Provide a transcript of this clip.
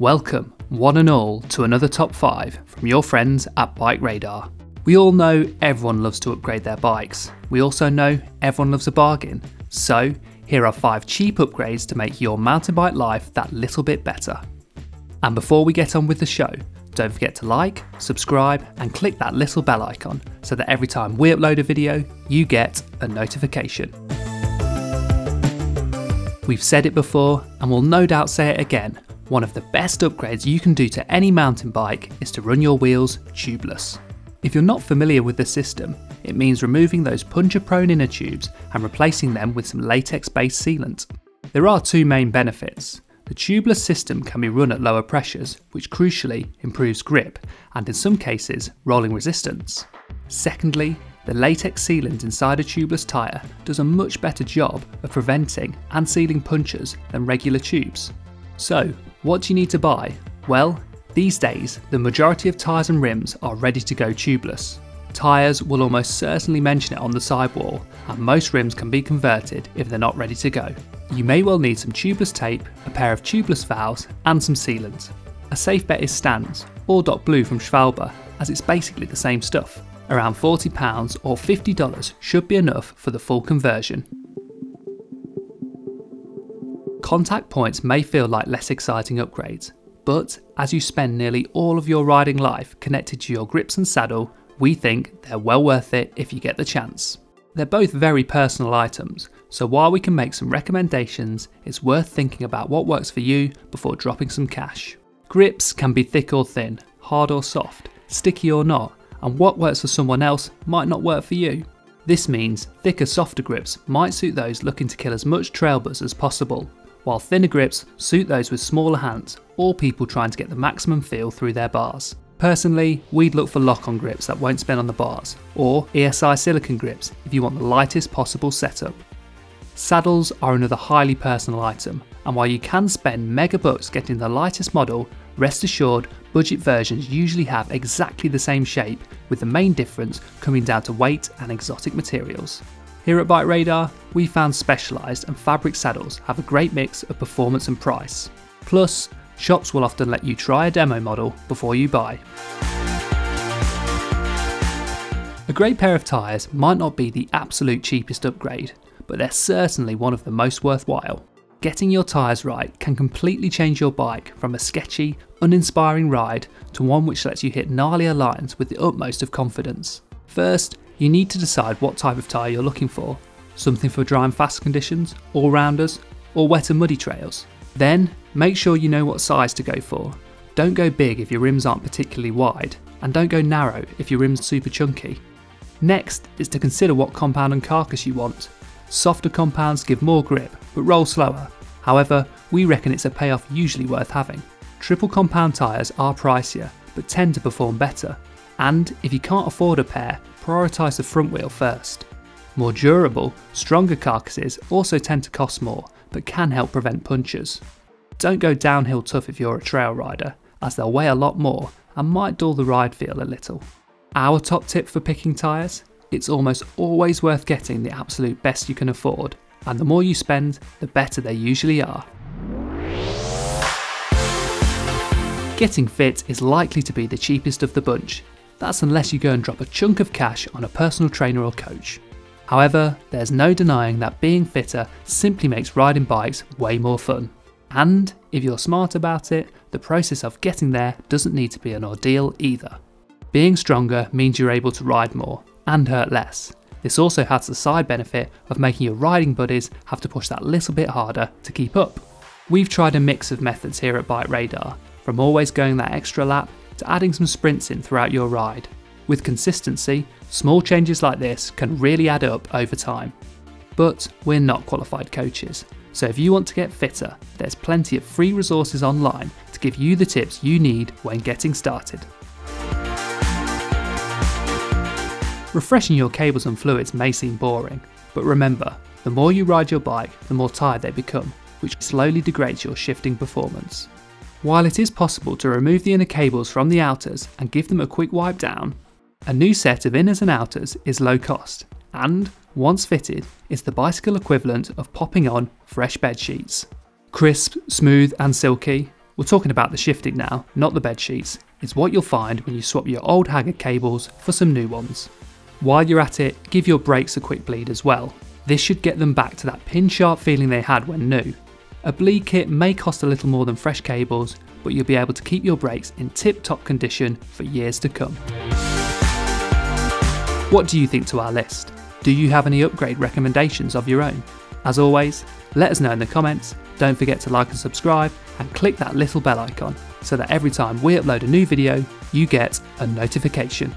Welcome, one and all, to another top 5 from your friends at BikeRadar. We all know everyone loves to upgrade their bikes. We also know everyone loves a bargain. So, here are 5 cheap upgrades to make your mountain bike life that little bit better. And before we get on with the show, don't forget to like, subscribe, and click that little bell icon so that every time we upload a video, you get a notification. We've said it before, and we'll no doubt say it again. One of the best upgrades you can do to any mountain bike is to run your wheels tubeless. If you're not familiar with the system, it means removing those puncture prone inner tubes and replacing them with some latex based sealant. There are two main benefits. The tubeless system can be run at lower pressures, which crucially improves grip and in some cases rolling resistance. Secondly, the latex sealant inside a tubeless tyre does a much better job of preventing and sealing punctures than regular tubes. So, what do you need to buy? Well, these days, the majority of tyres and rims are ready to go tubeless. Tyres will almost certainly mention it on the sidewall, and most rims can be converted if they're not ready to go. You may well need some tubeless tape, a pair of tubeless valves, and some sealant. A safe bet is Stans, or Doc Blue from Schwalbe, as it's basically the same stuff. Around £40 or $50 should be enough for the full conversion. Contact points may feel like less exciting upgrades, but as you spend nearly all of your riding life connected to your grips and saddle, we think they're well worth it if you get the chance. They're both very personal items, so while we can make some recommendations, it's worth thinking about what works for you before dropping some cash. Grips can be thick or thin, hard or soft, sticky or not, and what works for someone else might not work for you. This means thicker, softer grips might suit those looking to kill as much trail buzz as possible, while thinner grips suit those with smaller hands or people trying to get the maximum feel through their bars. Personally, we'd look for lock-on grips that won't spin on the bars, or ESI silicone grips if you want the lightest possible setup. Saddles are another highly personal item, and while you can spend mega bucks getting the lightest model, rest assured budget versions usually have exactly the same shape, with the main difference coming down to weight and exotic materials. Here at BikeRadar, we found Specialized and Fabric saddles have a great mix of performance and price. Plus, shops will often let you try a demo model before you buy. A great pair of tyres might not be the absolute cheapest upgrade, but they're certainly one of the most worthwhile. Getting your tyres right can completely change your bike from a sketchy, uninspiring ride to one which lets you hit gnarlier lines with the utmost of confidence. First, you need to decide what type of tyre you're looking for. Something for dry and fast conditions, all-rounders, or wet and muddy trails. Then, make sure you know what size to go for. Don't go big if your rims aren't particularly wide, and don't go narrow if your rims super chunky. Next is to consider what compound and carcass you want. Softer compounds give more grip, but roll slower. However, we reckon it's a payoff usually worth having. Triple compound tyres are pricier, but tend to perform better. And if you can't afford a pair, prioritise the front wheel first. More durable, stronger carcasses also tend to cost more, but can help prevent punctures. Don't go downhill tough if you're a trail rider, as they'll weigh a lot more and might dull the ride feel a little. Our top tip for picking tyres? It's almost always worth getting the absolute best you can afford, and the more you spend, the better they usually are. Getting fit is likely to be the cheapest of the bunch. That's unless you go and drop a chunk of cash on a personal trainer or coach. However, there's no denying that being fitter simply makes riding bikes way more fun. And if you're smart about it, the process of getting there doesn't need to be an ordeal either. Being stronger means you're able to ride more and hurt less. This also has the side benefit of making your riding buddies have to push that little bit harder to keep up. We've tried a mix of methods here at BikeRadar, from always going that extra lap to adding some sprints in throughout your ride. With consistency, small changes like this can really add up over time. But we're not qualified coaches, so if you want to get fitter, there's plenty of free resources online to give you the tips you need when getting started. Refreshing your cables and fluids may seem boring, but remember, the more you ride your bike, the more tired they become, which slowly degrades your shifting performance. While it is possible to remove the inner cables from the outers and give them a quick wipe down, a new set of inners and outers is low cost, and, once fitted, is the bicycle equivalent of popping on fresh bed sheets. Crisp, smooth and silky, We're talking about the shifting now, not the bed sheets. It's what you'll find when you swap your old Haggard cables for some new ones. While you're at it, give your brakes a quick bleed as well. This should get them back to that pin sharp feeling they had when new. A bleed kit may cost a little more than fresh cables, but you'll be able to keep your brakes in tip top condition for years to come. What do you think to our list? Do you have any upgrade recommendations of your own? As always, let us know in the comments. Don't forget to like and subscribe and click that little bell icon so that every time we upload a new video, you get a notification.